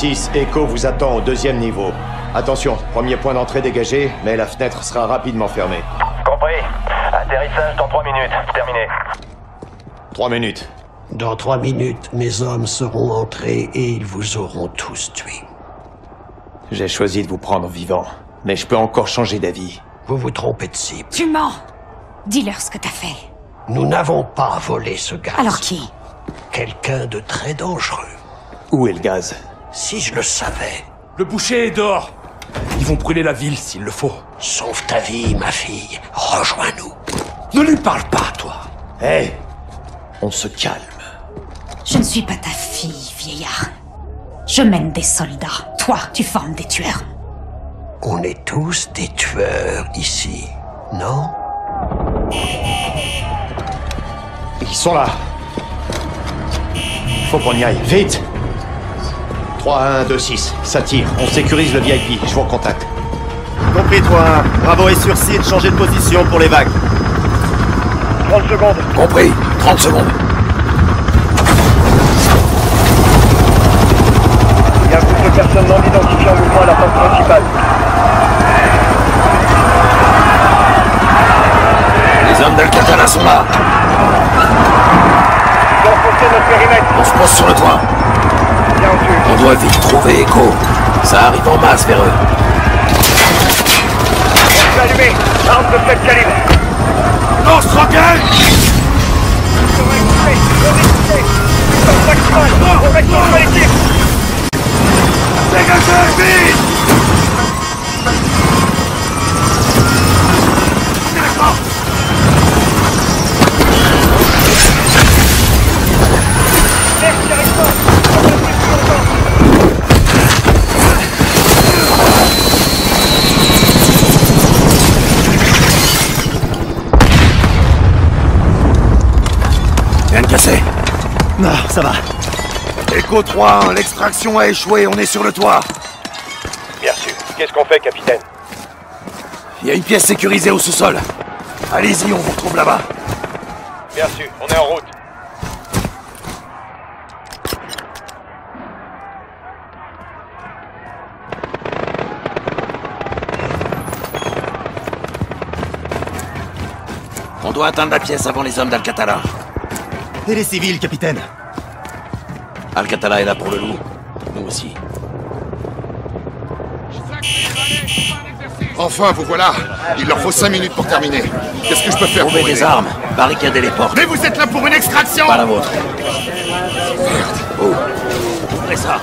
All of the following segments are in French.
2-6, Echo vous attend au deuxième niveau. Attention, premier point d'entrée dégagé, mais la fenêtre sera rapidement fermée. Compris. Atterrissage dans 3 minutes. Terminé. 3 minutes. Dans trois minutes, mes hommes seront entrés et ils vous auront tous tués. J'ai choisi de vous prendre vivant, mais je peux encore changer d'avis. Vous vous trompez de cible. Tu mens Dis-leur ce que t'as fait. Nous n'avons pas volé ce gaz. Alors qui? Quelqu'un de très dangereux. Où est le gaz? Si je le savais. Le boucher est dehors. Ils vont brûler la ville s'il le faut. Sauve ta vie, ma fille. Rejoins-nous. Ne lui parle pas, toi. Hé On se calme. Je ne suis pas ta fille, vieillard. Je mène des soldats. Toi, tu formes des tueurs. On est tous des tueurs ici, non? Ils sont là. Faut qu'on y aille, vite 3, 1, 2, 6, ça tire. On sécurise le VIP, je vous recontacte. Compris, 3 1. Bravo est sur site, changez de position pour les vagues. 30 secondes. Compris. 30 secondes. Il y a un groupe de personnes non identifiées en mouvement à la porte principale. Les hommes d'Alcatala sont là. Ils ont notre périmètre. On se pose sur le toit. On doit vite trouver Echo. Ça arrive en masse vers eux. Arme de 7 calibre. On va Rien de cassé. Non, ça va. Echo 3, l'extraction a échoué, on est sur le toit. Bien sûr. Qu'est-ce qu'on fait, capitaine? Il y a une pièce sécurisée au sous-sol. Allez-y, on vous retrouve là-bas. Bien sûr. On est en route. On doit atteindre la pièce avant les hommes d'Alcatala. Et les civils, capitaine Alcatala est là pour le loup. Nous aussi. Enfin, vous voilà Il leur faut cinq minutes pour terminer. Qu'est-ce que je peux faire Trouvez pour des aider armes, barricadez les portes. Mais vous êtes là pour une extraction Pas la vôtre. Oh. Ouvrez ça?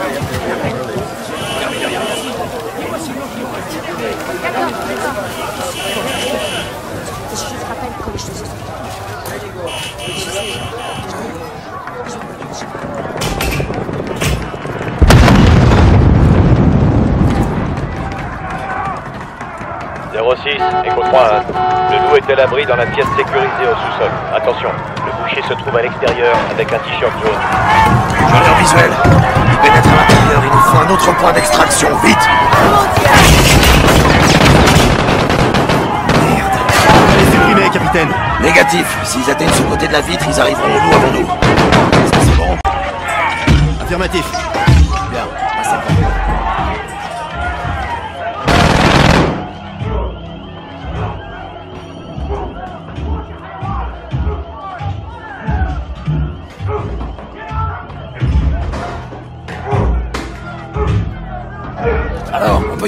Echo 3 Le loup est à l'abri dans la pièce sécurisée au sous-sol. Attention, le boucher se trouve à l'extérieur avec un t-shirt jaune. J'en ai un visuel. Il pénètre à l'intérieur, il nous faut un autre point d'extraction, vite Allez supprimer, capitaine Négatif. S'ils atteignent ce côté de la vitre, ils arriveront au loup avant nous. Est-ce que c'est bon Affirmatif.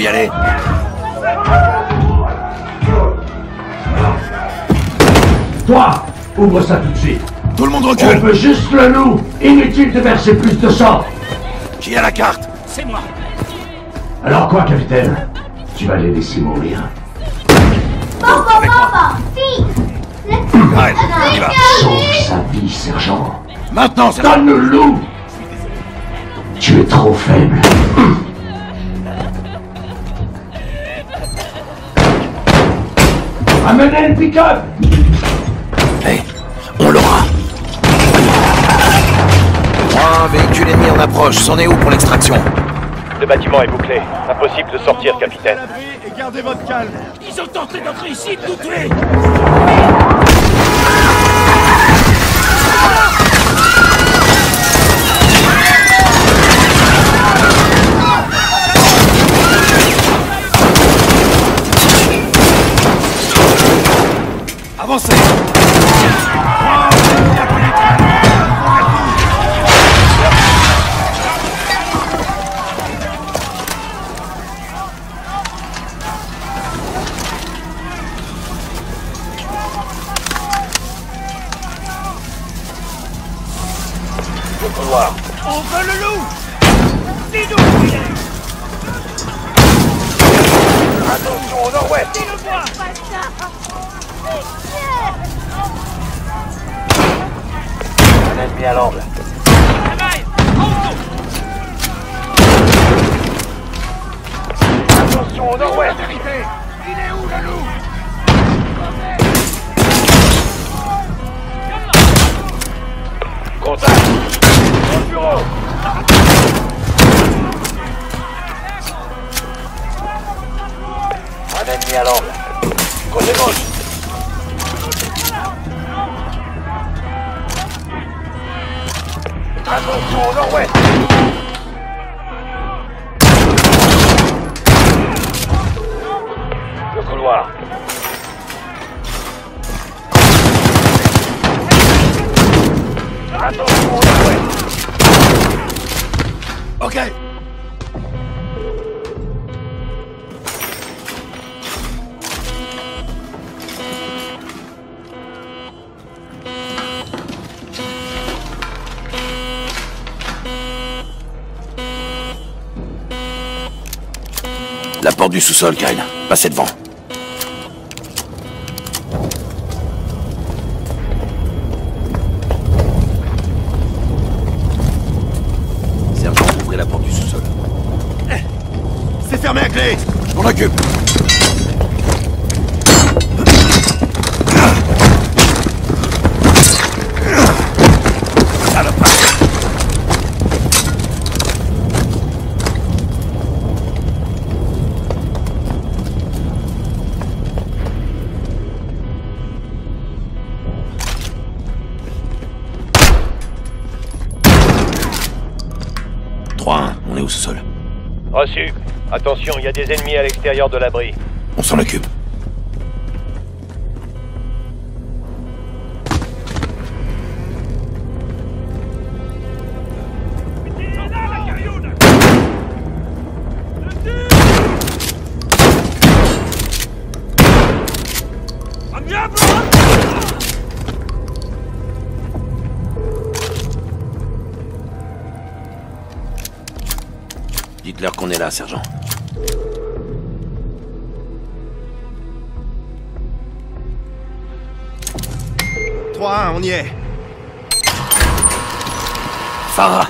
Alors, on peut y aller Toi, ouvre ça tout de suite. Tout le monde On recule veut juste le loup. Inutile de verser plus de sang. Qui a la carte Alors quoi, capitaine? Tu vas les laisser mourir moi on y va Sauve sa vie, sergent. Maintenant, c'est Donne le loup Tu es trop faible. Amenez le pick-up Hey, on l'aura. Un véhicule ennemi en approche, c'en est où pour l'extraction? Le bâtiment est bouclé. Impossible de sortir, capitaine. Et gardez votre calme. Ils ont tenté d'entrer ici, de nous tuer. Avancez ennemi à l'angle. Côté gauche. Attention au nord-ouest. Le couloir. Du sous-sol, Kyle. Passez devant. Reçu. Attention, il y a des ennemis à l'extérieur de l'abri. On s'en occupe. Farah,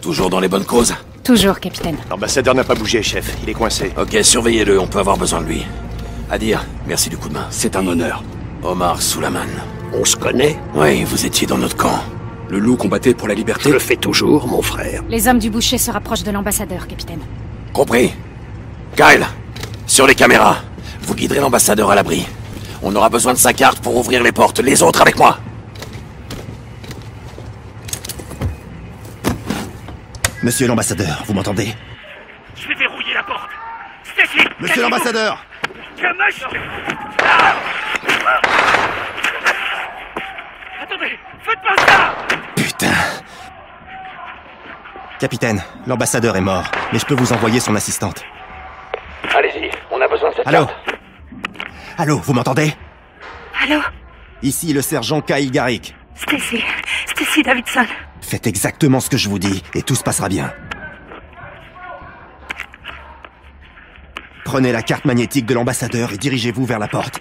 toujours dans les bonnes causes Toujours, capitaine. L'ambassadeur n'a pas bougé, chef. Il est coincé. Ok, surveillez-le, on peut avoir besoin de lui. À dire, merci du coup de main. C'est un honneur. Omar Soulaman. On se connaît? Oui, vous étiez dans notre camp. Le loup combattait pour la liberté? Je le fais toujours, mon frère. Les hommes du boucher se rapprochent de l'ambassadeur, capitaine. Compris Kyle, sur les caméras, vous guiderez l'ambassadeur à l'abri. On aura besoin de sa carte pour ouvrir les portes. Les autres avec moi Monsieur l'ambassadeur, vous m'entendez Je vais verrouiller la porte. Stacy Monsieur l'ambassadeur Ah Attendez Faites pas ça Putain Capitaine, l'ambassadeur est mort, mais je peux vous envoyer son assistante. Allez-y, on a besoin de cette Allô carte. Allô, vous m'entendez Allô Ici le sergent Kyle Garrick. Stacy. Stacy Davidson. Faites exactement ce que je vous dis, et tout se passera bien. Prenez la carte magnétique de l'ambassadeur et dirigez-vous vers la porte.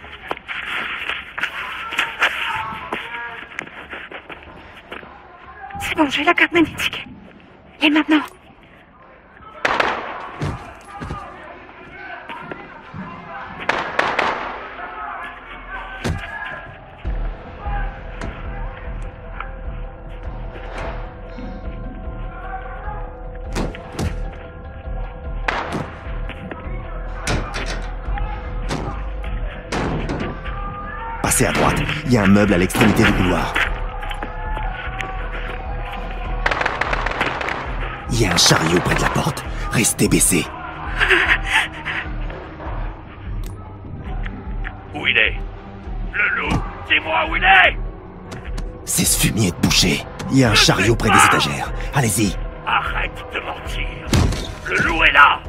C'est bon, j'ai la carte magnétique. Et maintenant y a un meuble à l'extrémité du couloir. Il y a un chariot près de la porte. Restez baissé. Où il est? Le loup Dis-moi où il est C'est ce fumier de boucher. Il y a un chariot près des étagères. Allez-y. Arrête de mentir. Le loup est là.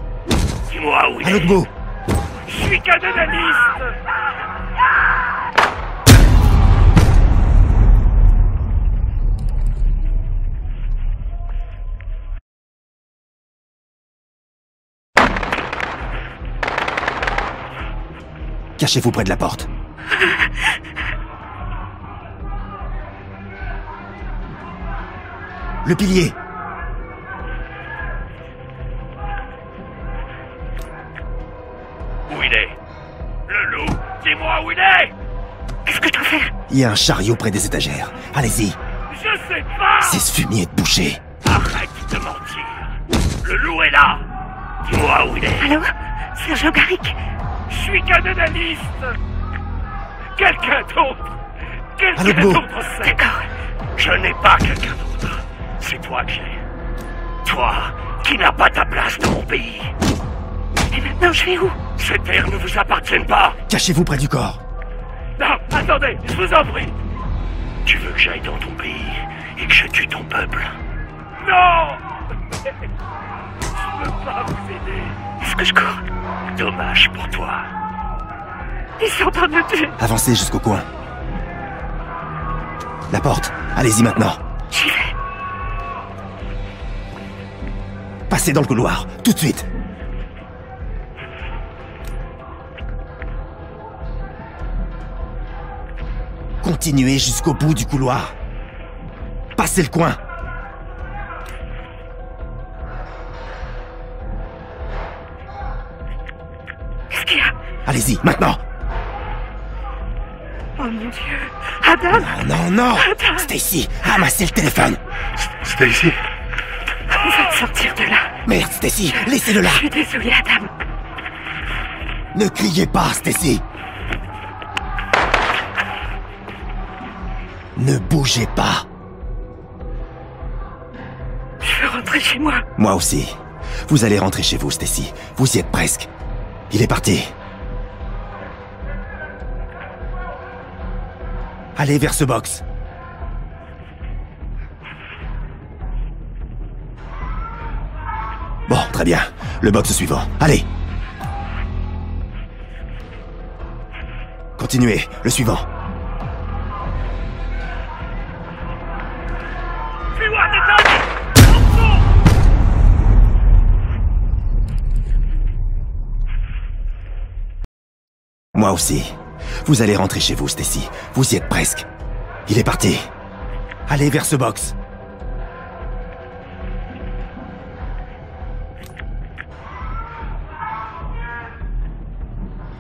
Dis-moi où il À est. l'autre bout. Je suis qu'un analyste. Cachez-vous près de la porte. Le pilier. Où il est? Le loup. Dis-moi où il est. Qu'est-ce que je dois faire? Il y a un chariot près des étagères. Allez-y. Je sais pas. C'est ce fumier de boucher. Arrête de mentir. Le loup est là. Dis-moi où il est. Allô? Sergent Garrick suis qu'un analyste. Quelqu'un d'autre. Quelqu'un d'autre sait. D'accord. Je n'ai pas quelqu'un d'autre. C'est toi que j'ai. Toi, qui n'as pas ta place dans mon pays. Et maintenant, je vais où? Ces terres ne vous appartiennent pas. Cachez-vous près du corps. Non, attendez, je vous en prie. Tu veux que j'aille dans ton pays et que je tue ton peuple? Non Je ne peux pas vous aider. Est-ce que je cours? Dommage pour toi. Ils sont en train de me tuer. Avancez jusqu'au coin. La porte. Allez-y maintenant. J'y vais. Passez dans le couloir. Tout de suite. Continuez jusqu'au bout du couloir. Passez le coin. Allez-y, maintenant. Oh mon dieu. Adam Oh non, non. Stacy, ramassez le téléphone. Stacy On va te sortir de là. Merde, Stacy, laissez-le là. Je suis désolée, Adam. Ne criez pas, Stacy. Ne bougez pas. Je veux rentrer chez moi. Moi aussi. Vous allez rentrer chez vous, Stacy. Vous y êtes presque. Il est parti. Allez vers ce box. Bon, très bien. Le box suivant. Allez. Continuez. Le suivant. Moi aussi. Vous allez rentrer chez vous, Stacy. Vous y êtes presque. Il est parti. Allez vers ce box.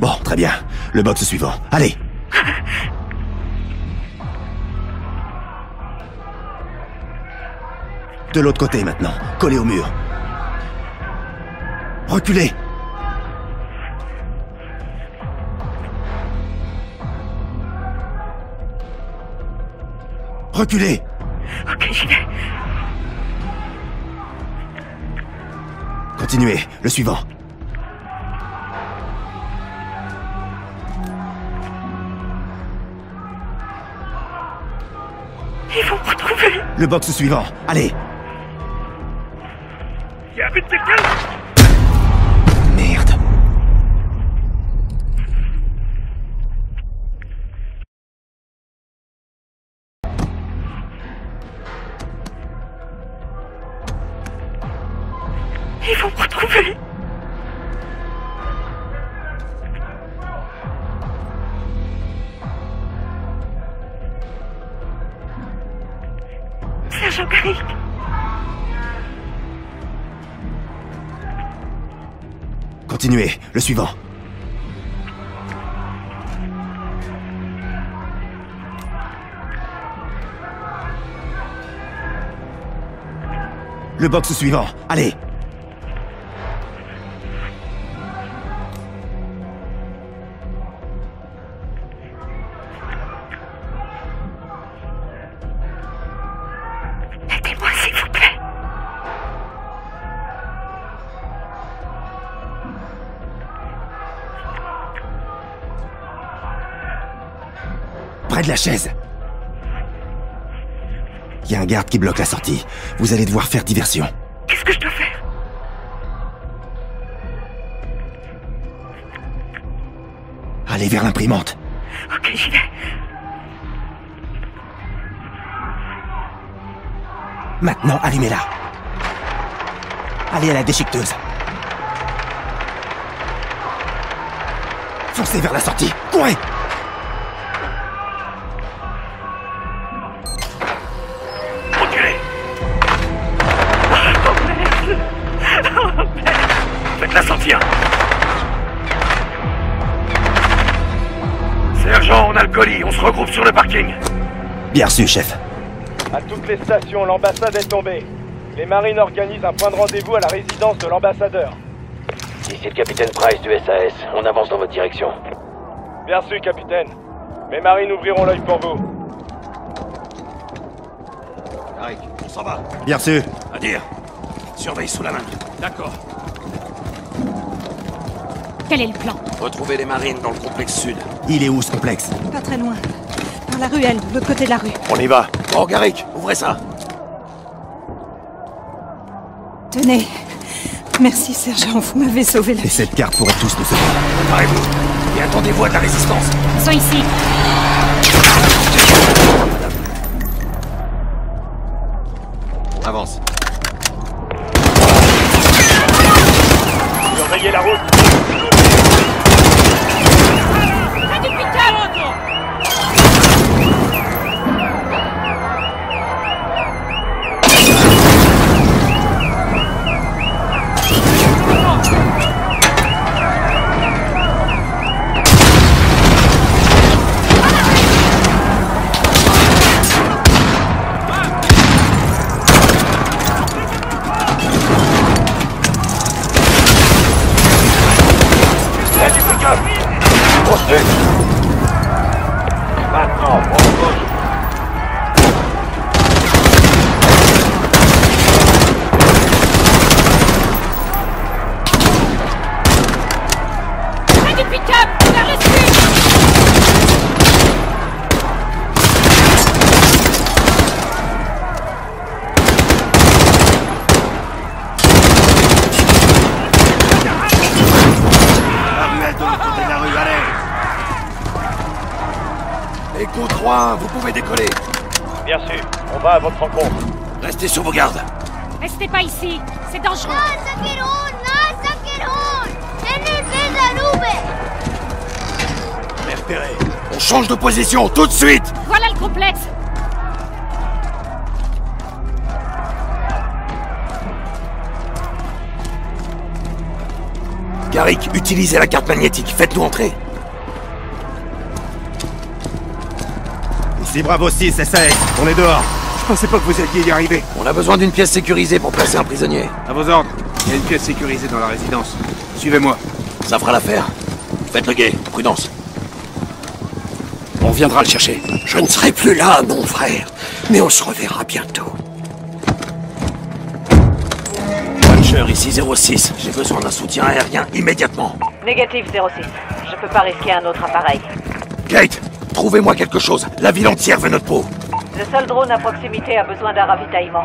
Bon, très bien. Le box suivant. Allez. De l'autre côté maintenant. Collé au mur. Reculez. Reculez. Ok, j'y vais. Continuez. Le suivant. Ils vont me retrouver. Le box suivant. Allez. Il y Le box suivant. Allez. Près de la chaise. Il y a un garde qui bloque la sortie. Vous allez devoir faire diversion. Qu'est-ce que je dois faire? Allez vers l'imprimante. Ok, j'y vais. Maintenant, allumez-la. Allez à la déchiqueteuse. Foncez vers la sortie. Courez se regroupe sur le parking. Bien reçu, chef. À toutes les stations, l'ambassade est tombée. Les marines organisent un point de rendez-vous à la résidence de l'ambassadeur. Ici le capitaine Price du SAS. On avance dans votre direction. Bien reçu, capitaine. Mes marines ouvriront l'œil pour vous. Harry, on s'en va. Bien reçu. À dire. Surveille sous la main. D'accord. Quel est le plan? Retrouvez les marines dans le complexe sud. Il est où ce complexe? Pas très loin. Par la ruelle, de l'autre côté de la rue. On y va. Bon, Garrick, ouvrez ça. Tenez. Merci, sergent, vous m'avez sauvé la Et vie. cette carte pourrait tous nous sauver. Préparez-vous. Et attendez-vous à de la résistance. Ils sont ici. Avance. vous pouvez décoller. Bien sûr, on va à votre rencontre. Restez sur vos gardes. Restez pas ici, c'est dangereux. On change de position, tout de suite Voilà le complexe Garrick, utilisez la carte magnétique, faites-nous entrer Ici Bravo 6, SAS. On est dehors. Je pensais pas que vous alliez y arriver. On a besoin d'une pièce sécurisée pour placer un prisonnier. À vos ordres. Il y a une pièce sécurisée dans la résidence. Suivez-moi. Ça fera l'affaire. Faites le guet. Prudence. On viendra le chercher. Je ne serai plus là, mon frère, mais on se reverra bientôt. Puncher, ici 06. J'ai besoin d'un soutien aérien immédiatement. Négatif 06. Je peux pas risquer un autre appareil. Kate, trouvez-moi quelque chose. La ville entière veut notre peau. Le seul drone à proximité a besoin d'un ravitaillement.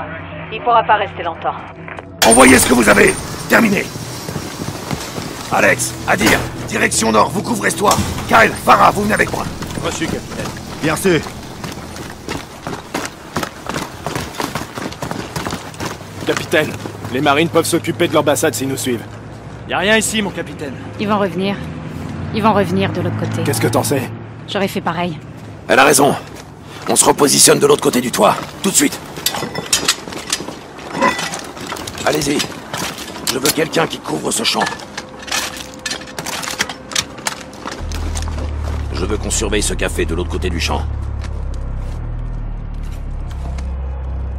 Il pourra pas rester longtemps. Envoyez ce que vous avez. Terminé. Alex, à dire. Direction nord, vous couvrez ce toit. Kyle, Farah, vous venez avec moi. Reçu, capitaine. Bien reçu. Capitaine, les marines peuvent s'occuper de l'ambassade s'ils nous suivent. Y a rien ici, mon capitaine. Ils vont revenir. Ils vont revenir de l'autre côté. Qu'est-ce que t'en sais? J'aurais fait pareil. Elle a raison. On se repositionne de l'autre côté du toit. Tout de suite. Allez-y. Je veux quelqu'un qui couvre ce champ. Je veux qu'on surveille ce café de l'autre côté du champ.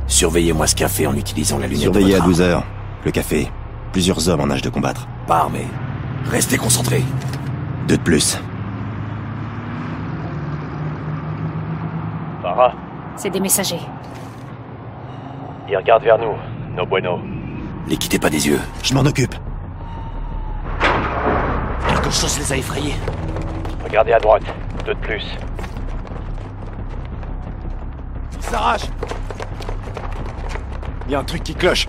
Surveillez-moi ce café en utilisant la lumière Surveillez de à votre 12 heures. Le café. Plusieurs hommes en âge de combattre. Pas armé. Restez concentrés. Deux de plus. Farah, C'est des messagers. ils regardent vers nous. No bueno. Les quittez pas des yeux. Je m'en occupe. Quelque chose les a effrayés. Regardez à droite. Deux de plus. s'arrache Il y a un truc qui cloche.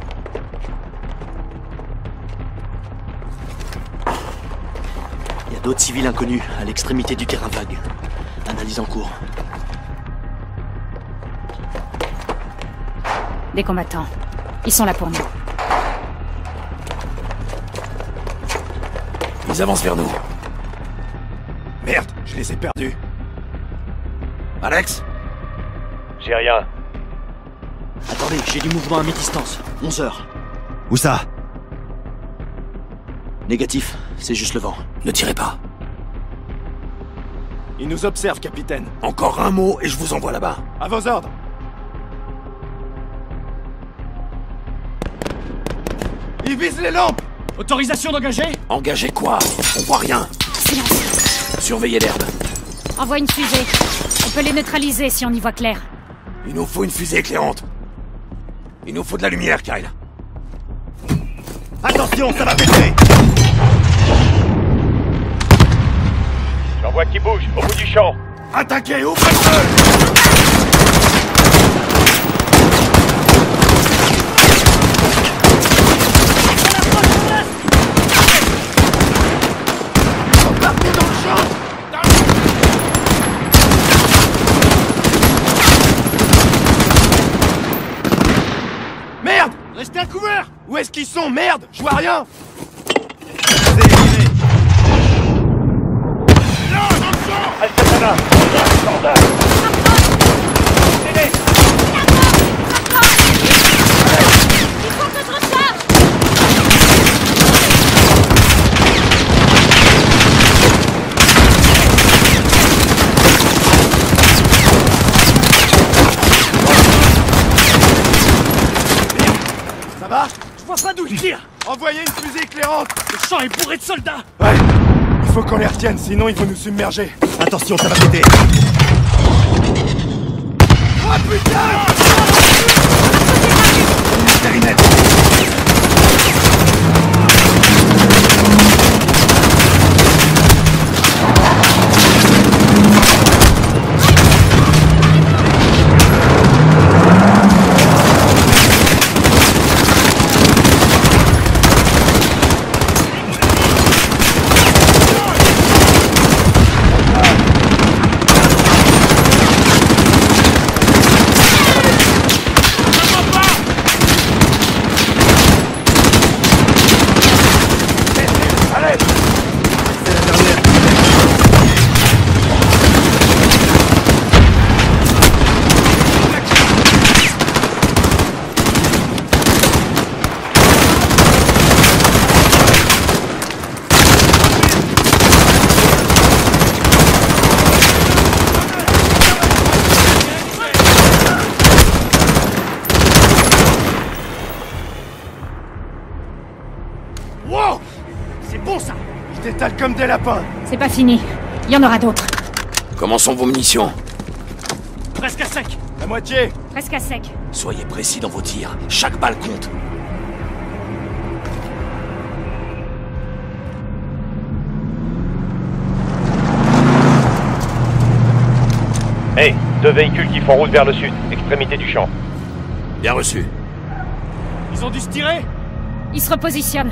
Il y a d'autres civils inconnus à l'extrémité du terrain vague. Analyse en cours. Des combattants. Ils sont là pour nous. Ils avancent vers nous. Merde, je les ai perdus. Alex J'ai rien. Attendez, j'ai du mouvement à mi-distance. 11 heures. Où ça? Négatif, c'est juste le vent. Ne tirez pas. Ils nous observent, capitaine. Encore un mot et je vous envoie là-bas. À vos ordres. Ils visent les lampes Autorisation d'engager Engager quoi? On voit rien. Silence. Surveillez l'herbe. Envoie une fusée. On peut les neutraliser si on y voit clair. Il nous faut une fusée éclairante. Il nous faut de la lumière, Kyle. Attention, ça va péter J'en vois qui bouge, au bout du champ. Attaquez, ouvrez le feu Partez dans le champ Merde Restez à couvert Où est-ce qu'ils sont? Merde! Je vois rien! Alcatana Standard Il faut que je recharge Ça va Je vois pas d'où il tire Envoyez une fusée éclairante Le champ est bourré de soldats Ouais. Il faut qu'on les retienne, sinon ils vont nous submerger. Attention, ça va péter. Oh putain Clarinette fini. Il y en aura d'autres. Comment sont vos munitions Presque à sec La moitié Presque à sec. Soyez précis dans vos tirs. Chaque balle compte. Hey, deux véhicules qui font route vers le sud, extrémité du champ. Bien reçu. Ils ont dû se tirer Ils se repositionnent.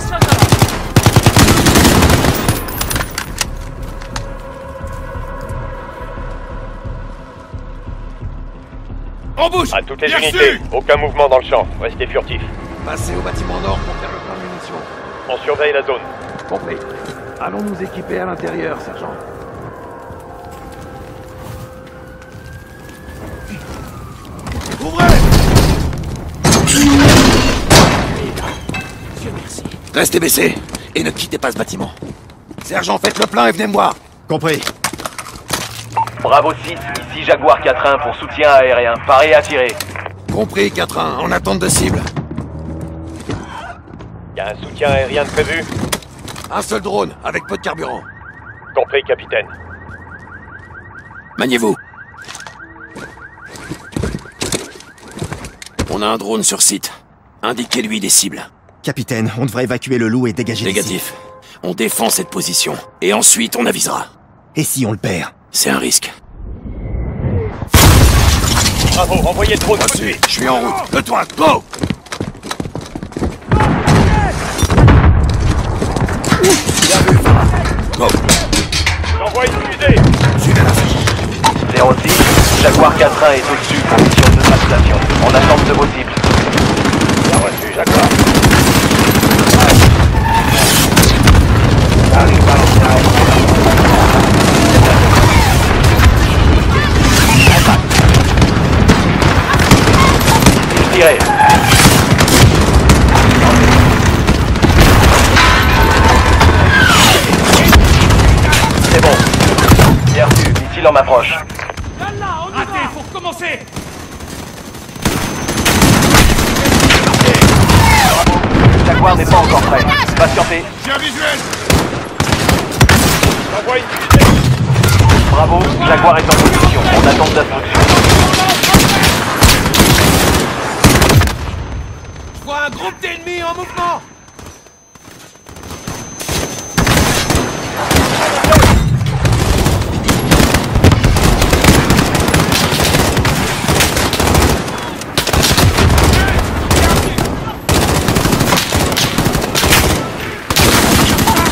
Soldats En bouche À toutes les Bien unités, aucun mouvement dans le champ. Restez furtifs. Passez au bâtiment nord pour faire le plein de munitions. On surveille la zone. Compris. Allons nous équiper à l'intérieur, sergent. Restez baissés et ne quittez pas ce bâtiment. Sergent, faites le plein et venez me voir. Compris. Bravo 6, ici Jaguar 4-1 pour soutien aérien. Paré à tirer. Compris, 4-1, en attente de cible. Y a un soutien aérien de prévu Un seul drone, avec peu de carburant. Compris, capitaine. Maniez-vous. On a un drone sur site. Indiquez-lui des cibles. Capitaine, on devrait évacuer le loup et dégager. Négatif. On défend cette position. Et ensuite, on avisera. Et si on le perd C'est un risque. Bravo, envoyez le drone tout de suite. Je suis en route. Le toit, go Bien vu, Farah. Go J'envoie une fusée. Suivez la fille. 06, Jaguar 4-1 est au-dessus de. En attente de vos cibles. Bien reçu, Jaguar. Reçu, missile en m'approche. Raté, faut recommencer Jaguar n'est pas encore prêt. Patientez. J'ai un visuel. Bravo, Jaguar est en position. En attente d'instruction. Je vois un groupe d'ennemis en mouvement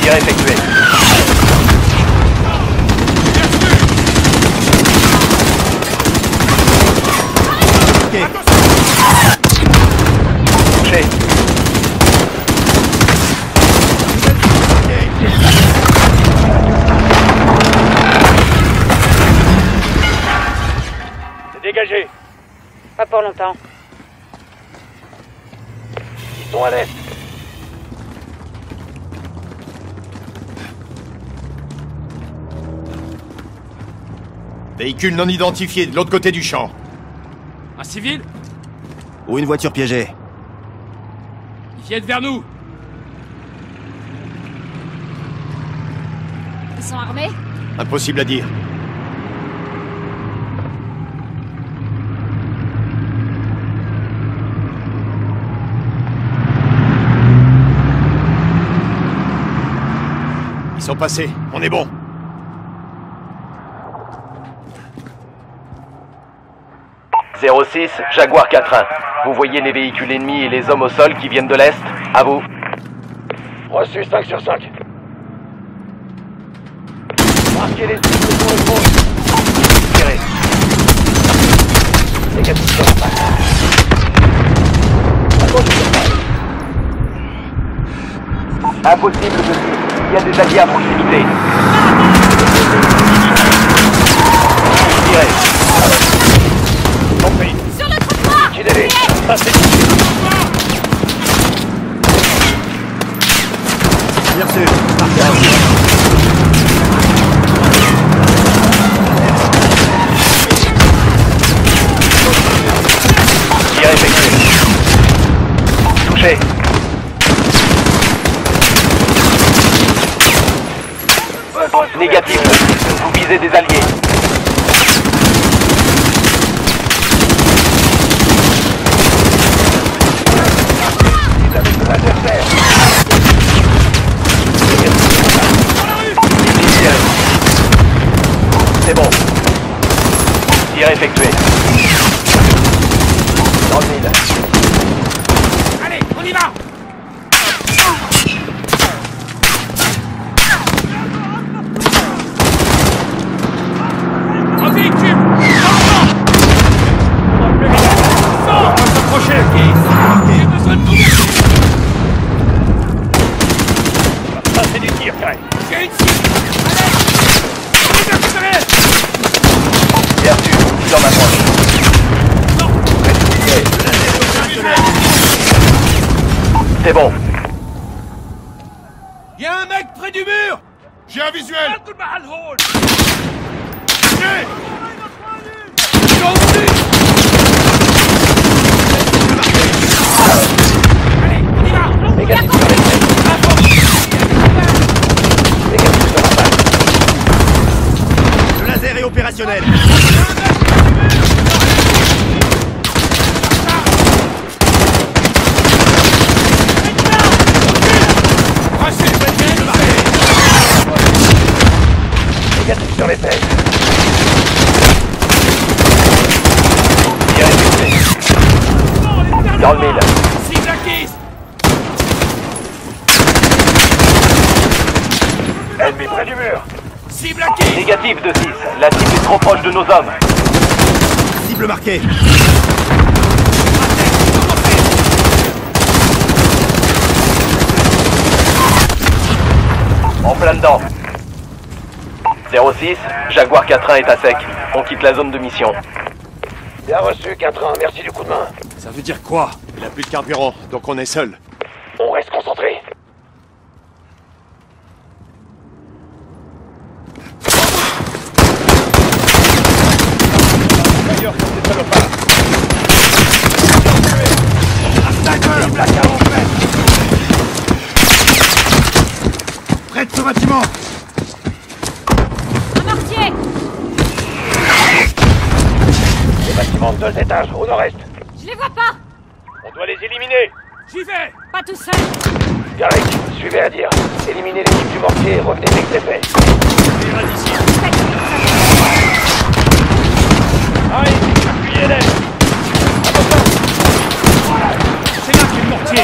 Tir effectué. Touché. C'est dégagé. Pas pour longtemps. Ils sont à l'est. Véhicule non identifié de l'autre côté du champ. Un civil Ou une voiture piégée. Ils viennent vers nous Ils sont armés? Impossible à dire. Ils sont passés, on est bon. « 06, Jaguar 4-1. Vous voyez les véhicules ennemis et les hommes au sol qui viennent de l'Est? À vous. Reçu 5 sur 5. Marquez les cibles sur le. Tirez. Impossible de suivre. Il y a des alliés à proximité. Tirez. Así. Tir effectué. Dans le mille. C'est bon. Y'a un mec près du mur. J'ai un visuel. Le laser est opérationnel. Négatif sur les têtes. Dans le mille. Cible acquise Ennemi près du mur. Cible acquise Négatif de 6. La cible est trop proche de nos hommes. Cible marquée. En plein dedans. 06, Jaguar 4-1 est à sec. On quitte la zone de mission. Bien reçu, 4-1. Merci du coup de main. Ça veut dire quoi Il a plus de carburant, donc on est seul. On reste concentré. D'ailleurs. Près de ce bâtiment Un mortier Les bâtiments de deux étages, au nord-est. On doit les éliminer. J'y vais Pas tout seul Garrick, suivez à dire. Éliminez l'équipe du mortier et revenez dès que c'est fait. Allez, appuyez-les. C'est là qu'est le mortier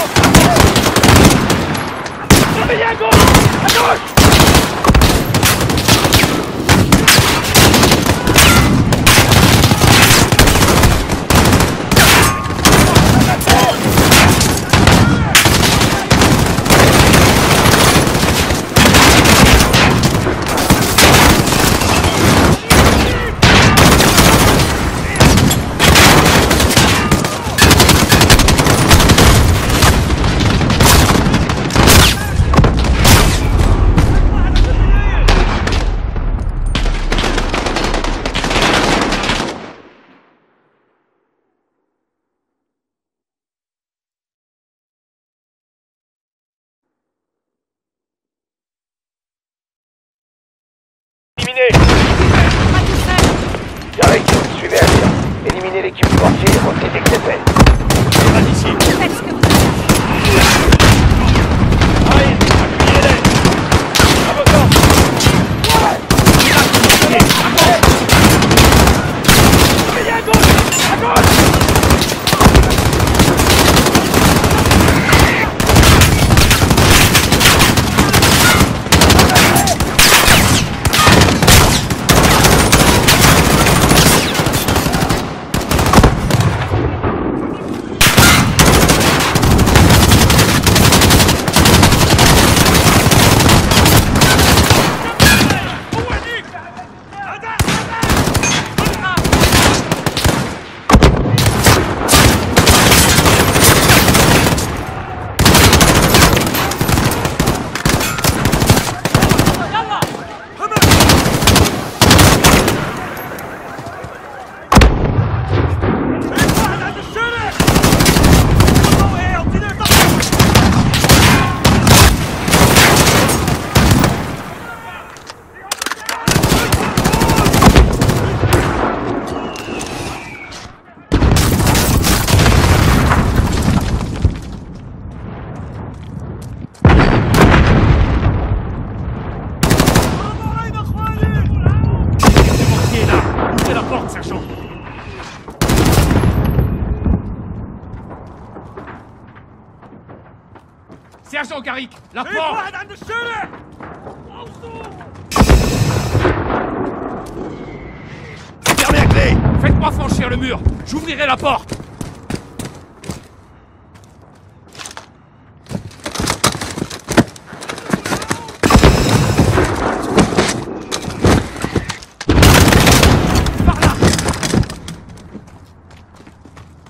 Surveillez à gauche À gauche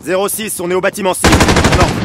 06, on est au bâtiment 6. Non.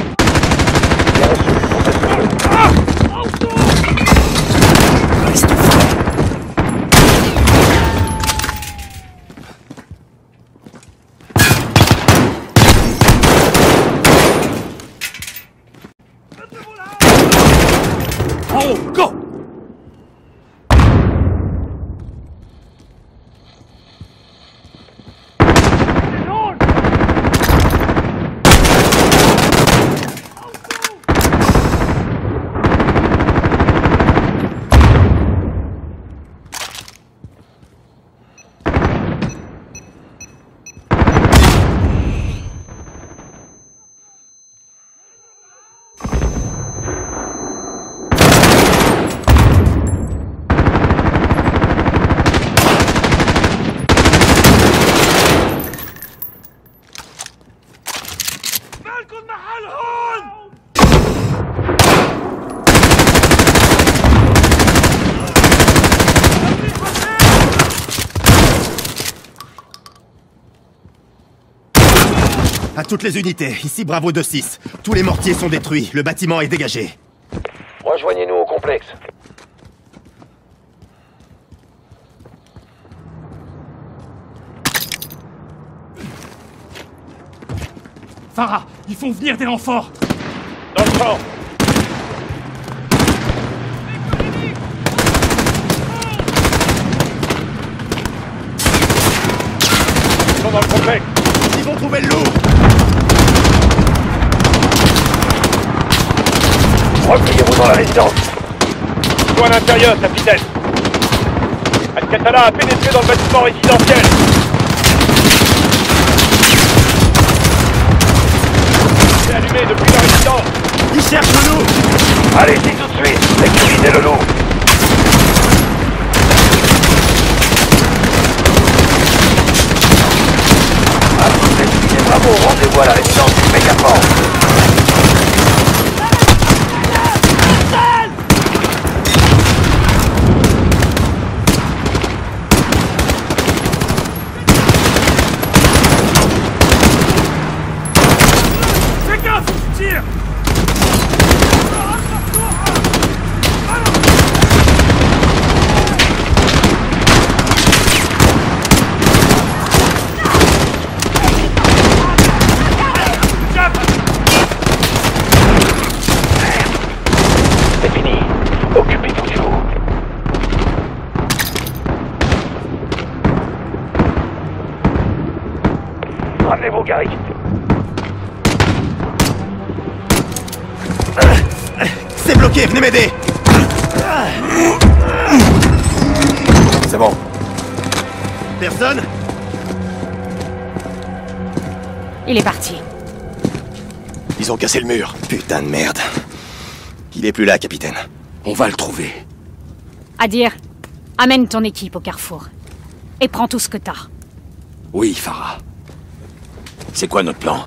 Toutes les unités, ici Bravo 2-6. Tous les mortiers sont détruits, le bâtiment est dégagé. Rejoignez-nous au complexe. Farah, ils font venir des renforts Dans le champ Ils sont dans le complexe Ils vont trouver le loup Repliez-vous dans la résidence. Sont à l'intérieur, capitaine Al-Qatala a pénétré dans le bâtiment résidentiel C'est allumé depuis la résidence Ils cherchent le loup Allez-y tout de suite, sécurisez le loup. Bravo, rendez-vous à la résidence du Mégaport. Il est parti. Ils ont cassé le mur. Putain de merde. Il est plus là, capitaine. On va le trouver. Adir, amène ton équipe au carrefour. Et prends tout ce que t'as. Oui, Farah. C'est quoi notre plan?